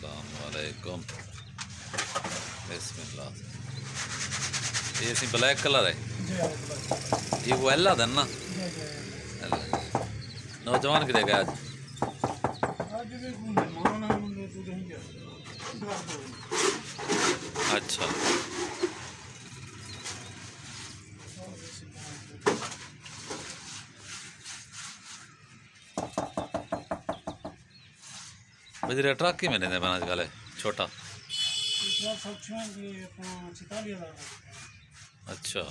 असलकुम बिस्मिल्लाह ये सी black colour है? ये वो अल्लाह दन ना? नौजवान किधर गया आज? अच्छा। बजरे ट्रक ही मैंने बना गल छोटा अच्छा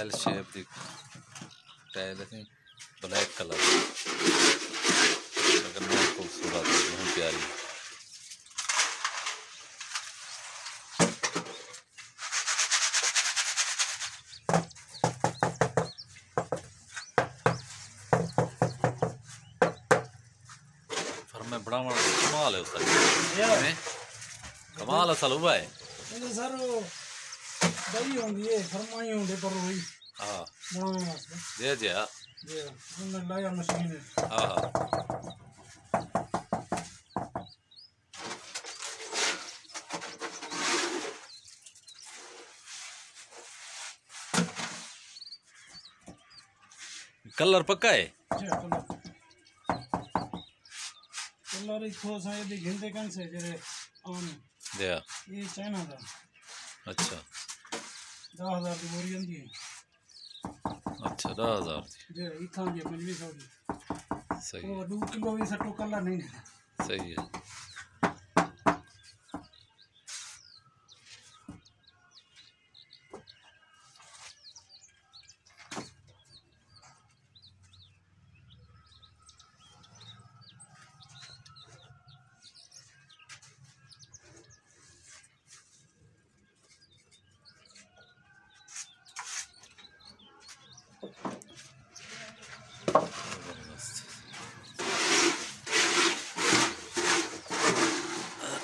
एल शेप की टाइल ब्लैक कलर खूबसूरत प्यारी। बड़ा बड़ा कमाल है उसका। कमाल असल हुआ है। सर दही होंदी है फरमाई होंदे पर रोई हाँ। बनाने वास्ते। जे जे हाँ जे हमने लाया मशीन। हाँ कलर पक्का है? जी कलर कलर इथो सा यदि घिनते कन से जे ऑन या ये चाइना दा अच्छा 10000 दी बोरी आंदी अच्छा 10000 दी जे इथां जे 2500 दी सही वो 2 किलो भी सटो कलर नहीं सही है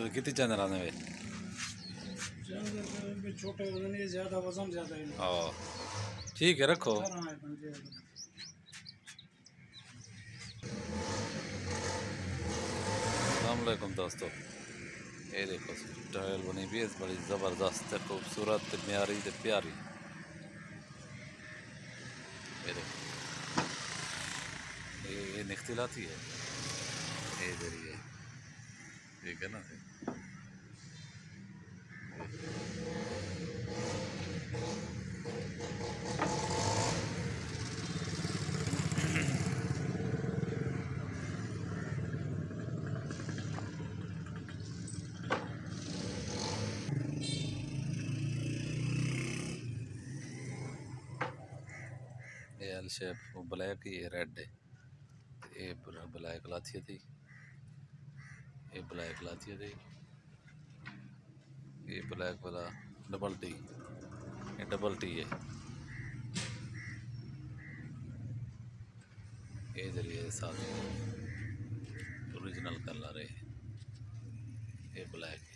तो किती चंद्रा नव्हे छोटे वज़न ठीक है रखो। अलकुम दोस्तों। ये देखो टाइल बनी हुई है बड़ी ज़बरदस्त है खूबसूरत म्यारी तो प्यारी। ये देखो। ये निकती लाती है। ये ज़रिए ठीक है ना? ये एल शेप ब्लैक है रेड है। ये ब्लैक लाती थी। ये ब्लैक लाती थी ये ब्लैक वाला डबल टी ये डबल टी है। ये ज़रिए साथ ओरिजिनल कलर है। ये ब्लैक